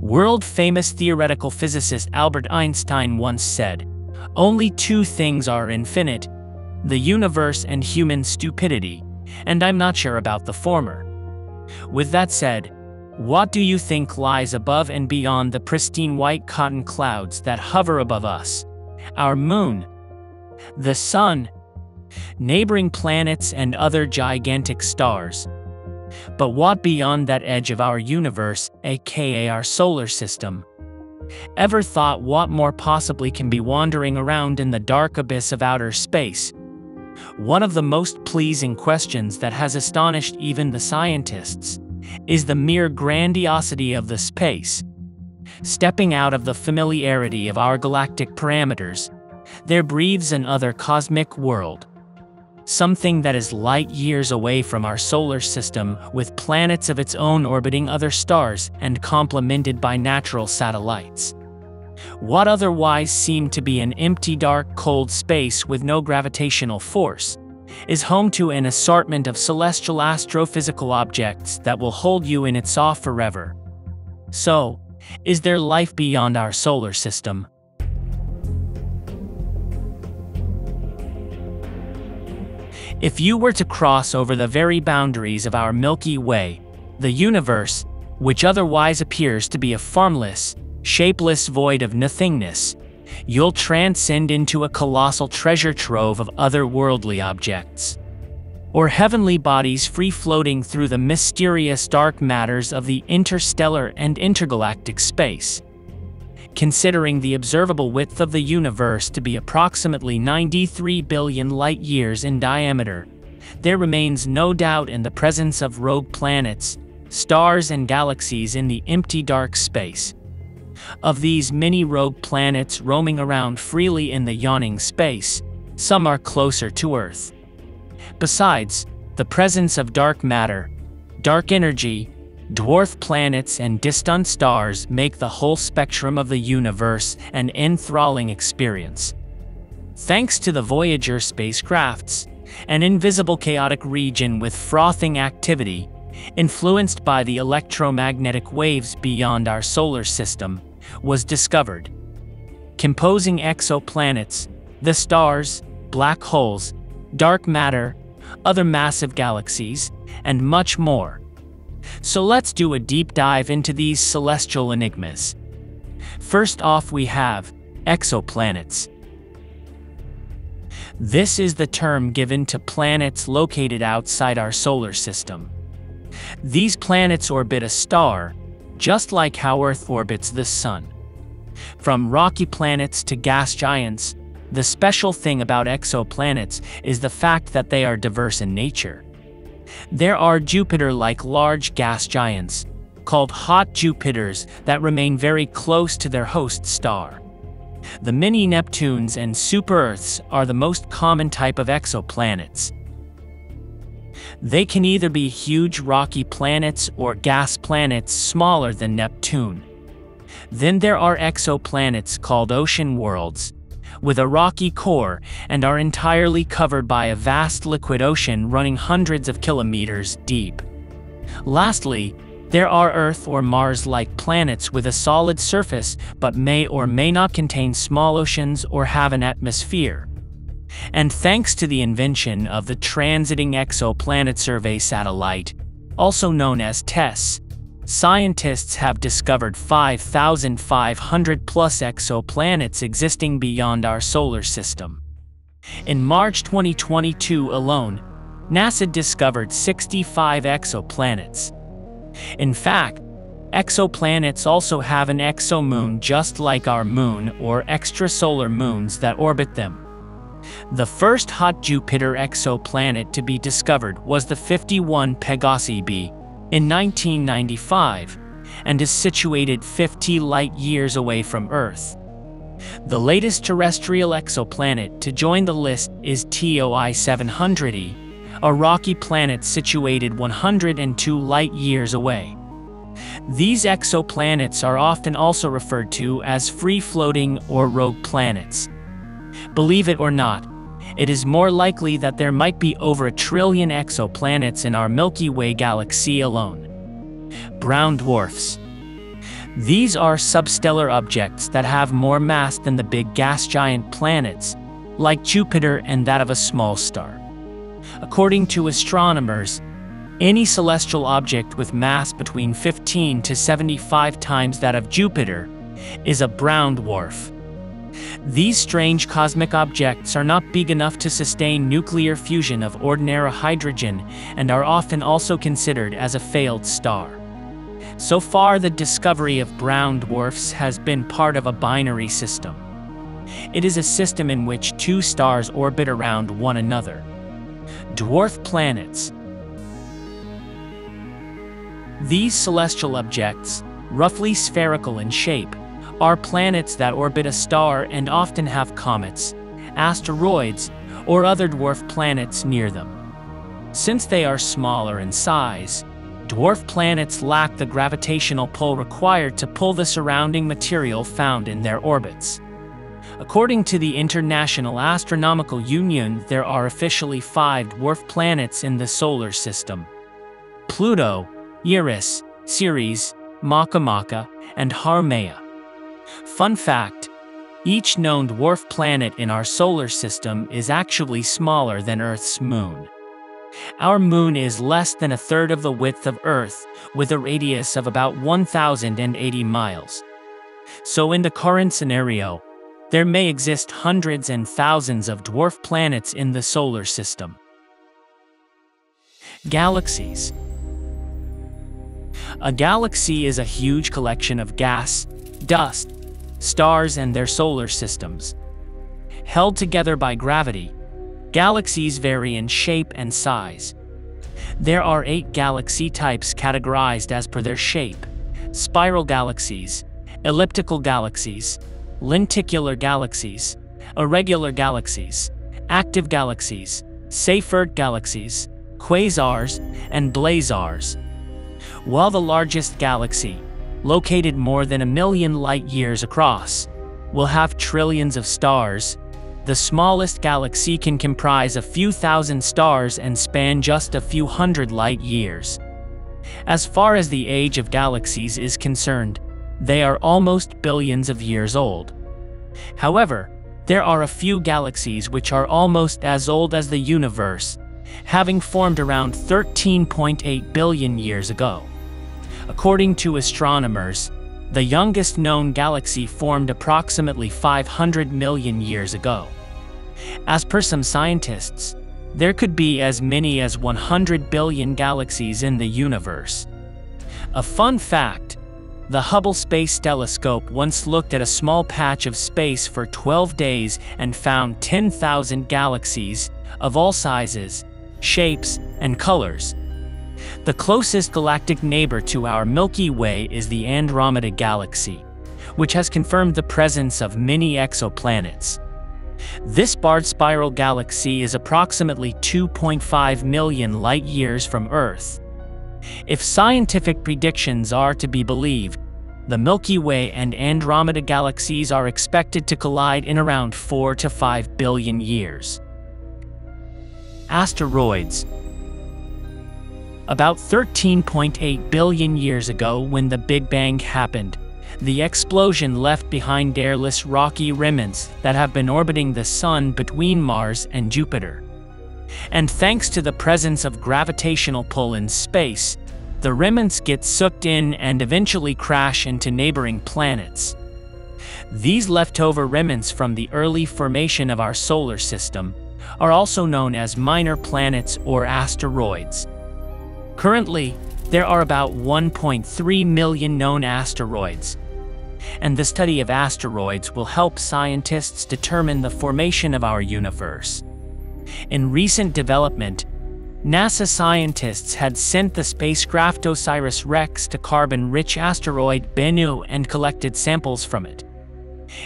World famous theoretical physicist Albert Einstein once said, Only two things are infinite the universe and human stupidity, and I'm not sure about the former. With that said, what do you think lies above and beyond the pristine white cotton clouds that hover above us? Our moon, the sun, neighboring planets, and other gigantic stars. But what beyond that edge of our universe, aka our solar system? Ever thought what more possibly can be wandering around in the dark abyss of outer space? One of the most pleasing questions that has astonished even the scientists is the mere grandiosity of the space. Stepping out of the familiarity of our galactic parameters, there breathes an other cosmic world something that is light years away from our solar system, with planets of its own orbiting other stars and complemented by natural satellites. What otherwise seemed to be an empty, dark, cold space with no gravitational force is home to an assortment of celestial astrophysical objects that will hold you in its awe forever. So, is there life beyond our solar system? If you were to cross over the very boundaries of our Milky Way, the universe, which otherwise appears to be a formless, shapeless void of nothingness, you'll transcend into a colossal treasure trove of otherworldly objects. Or heavenly bodies free floating through the mysterious dark matters of the interstellar and intergalactic space. Considering the observable width of the universe to be approximately 93 billion light years in diameter, there remains no doubt in the presence of rogue planets, stars, and galaxies in the empty dark space. Of these many rogue planets roaming around freely in the yawning space, some are closer to Earth. Besides, the presence of dark matter, dark energy, Dwarf planets and distant stars make the whole spectrum of the universe an enthralling experience. Thanks to the Voyager spacecrafts, an invisible chaotic region with frothing activity, influenced by the electromagnetic waves beyond our solar system, was discovered. Composing exoplanets, the stars, black holes, dark matter, other massive galaxies, and much more so let's do a deep dive into these celestial enigmas. First off we have exoplanets. This is the term given to planets located outside our solar system. These planets orbit a star, just like how Earth orbits the Sun. From rocky planets to gas giants, the special thing about exoplanets is the fact that they are diverse in nature. There are Jupiter-like large gas giants, called hot Jupiters that remain very close to their host star. The mini Neptunes and super-Earths are the most common type of exoplanets. They can either be huge rocky planets or gas planets smaller than Neptune. Then there are exoplanets called ocean worlds, with a rocky core and are entirely covered by a vast liquid ocean running hundreds of kilometers deep. Lastly, there are Earth or Mars-like planets with a solid surface but may or may not contain small oceans or have an atmosphere. And thanks to the invention of the Transiting Exoplanet Survey Satellite, also known as TESS, Scientists have discovered 5,500 plus exoplanets existing beyond our solar system. In March 2022 alone, NASA discovered 65 exoplanets. In fact, exoplanets also have an exomoon just like our moon or extrasolar moons that orbit them. The first hot Jupiter exoplanet to be discovered was the 51 Pegasi b in 1995 and is situated 50 light years away from Earth. The latest terrestrial exoplanet to join the list is TOI 700e, a rocky planet situated 102 light years away. These exoplanets are often also referred to as free-floating or rogue planets. Believe it or not, it is more likely that there might be over a trillion exoplanets in our Milky Way galaxy alone. Brown dwarfs. These are substellar objects that have more mass than the big gas giant planets, like Jupiter and that of a small star. According to astronomers, any celestial object with mass between 15 to 75 times that of Jupiter is a brown dwarf. These strange cosmic objects are not big enough to sustain nuclear fusion of ordinary hydrogen and are often also considered as a failed star. So far, the discovery of brown dwarfs has been part of a binary system. It is a system in which two stars orbit around one another. Dwarf planets. These celestial objects, roughly spherical in shape, are planets that orbit a star and often have comets, asteroids, or other dwarf planets near them. Since they are smaller in size, dwarf planets lack the gravitational pull required to pull the surrounding material found in their orbits. According to the International Astronomical Union, there are officially five dwarf planets in the solar system Pluto, Eris, Ceres, Makemake, and Haumea. Fun fact each known dwarf planet in our solar system is actually smaller than Earth's moon. Our moon is less than a third of the width of Earth, with a radius of about 1,080 miles. So, in the current scenario, there may exist hundreds and thousands of dwarf planets in the solar system. Galaxies A galaxy is a huge collection of gas, dust, stars, and their solar systems. Held together by gravity, Galaxies vary in shape and size. There are eight galaxy types categorized as per their shape. Spiral galaxies, elliptical galaxies, lenticular galaxies, irregular galaxies, active galaxies, Seyfert galaxies, quasars, and blazars. While the largest galaxy, located more than a million light years across, will have trillions of stars, the smallest galaxy can comprise a few thousand stars and span just a few hundred light years. As far as the age of galaxies is concerned, they are almost billions of years old. However, there are a few galaxies which are almost as old as the universe, having formed around 13.8 billion years ago. According to astronomers, the youngest known galaxy formed approximately 500 million years ago. As per some scientists, there could be as many as 100 billion galaxies in the universe. A fun fact, the Hubble Space Telescope once looked at a small patch of space for 12 days and found 10,000 galaxies of all sizes, shapes, and colors. The closest galactic neighbor to our Milky Way is the Andromeda Galaxy, which has confirmed the presence of many exoplanets. This barred spiral galaxy is approximately 2.5 million light-years from Earth. If scientific predictions are to be believed, the Milky Way and Andromeda galaxies are expected to collide in around 4 to 5 billion years. Asteroids About 13.8 billion years ago when the Big Bang happened, the explosion left behind airless rocky remnants that have been orbiting the Sun between Mars and Jupiter. And thanks to the presence of gravitational pull in space, the remnants get sucked in and eventually crash into neighboring planets. These leftover remnants from the early formation of our solar system are also known as minor planets or asteroids. Currently, there are about 1.3 million known asteroids, and the study of asteroids will help scientists determine the formation of our universe. In recent development, NASA scientists had sent the spacecraft OSIRIS-REx to carbon-rich asteroid Bennu and collected samples from it.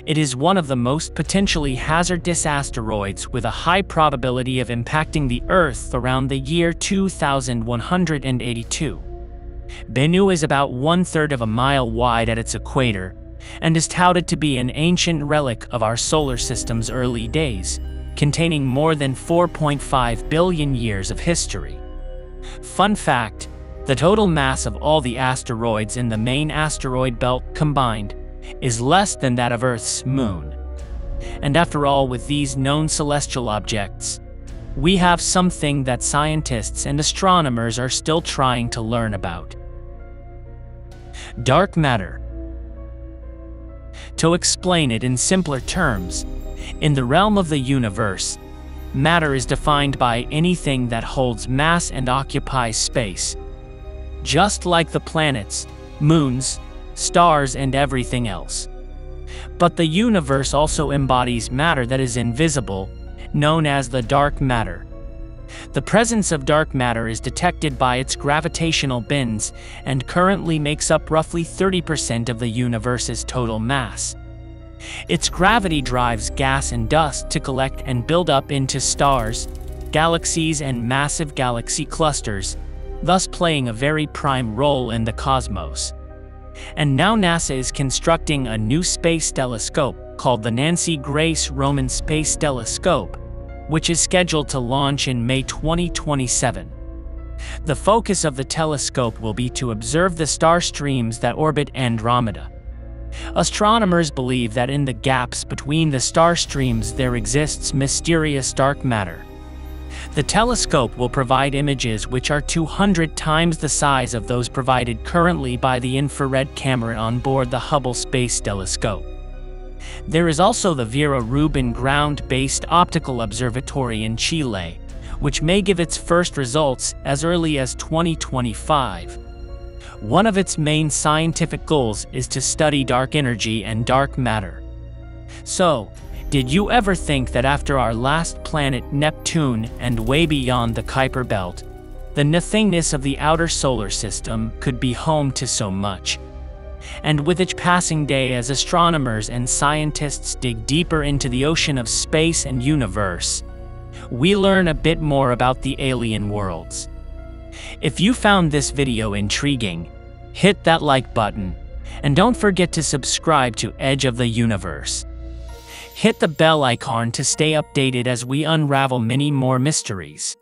It is one of the most potentially hazardous asteroids with a high probability of impacting the Earth around the year 2182. Bennu is about one-third of a mile wide at its equator and is touted to be an ancient relic of our solar system's early days, containing more than 4.5 billion years of history. Fun fact, The total mass of all the asteroids in the main asteroid belt combined is less than that of Earth's moon. And after all, with these known celestial objects, we have something that scientists and astronomers are still trying to learn about. Dark matter. To explain it in simpler terms, in the realm of the universe, matter is defined by anything that holds mass and occupies space. Just like the planets, moons, stars, and everything else. But the universe also embodies matter that is invisible, known as the dark matter. The presence of dark matter is detected by its gravitational bins and currently makes up roughly 30% of the universe's total mass. Its gravity drives gas and dust to collect and build up into stars, galaxies, and massive galaxy clusters, thus playing a very prime role in the cosmos. And now NASA is constructing a new space telescope called the Nancy Grace Roman Space Telescope, which is scheduled to launch in May 2027. The focus of the telescope will be to observe the star streams that orbit Andromeda. Astronomers believe that in the gaps between the star streams there exists mysterious dark matter. The telescope will provide images which are 200 times the size of those provided currently by the infrared camera on board the Hubble Space Telescope. There is also the Vera Rubin ground-based optical observatory in Chile, which may give its first results as early as 2025. One of its main scientific goals is to study dark energy and dark matter. So, did you ever think that after our last planet Neptune and way beyond the Kuiper Belt, the nothingness of the outer solar system could be home to so much? And with each passing day as astronomers and scientists dig deeper into the ocean of space and universe, we learn a bit more about the alien worlds. If you found this video intriguing, hit that like button, and don't forget to subscribe to Edge of the Universe. Hit the bell icon to stay updated as we unravel many more mysteries.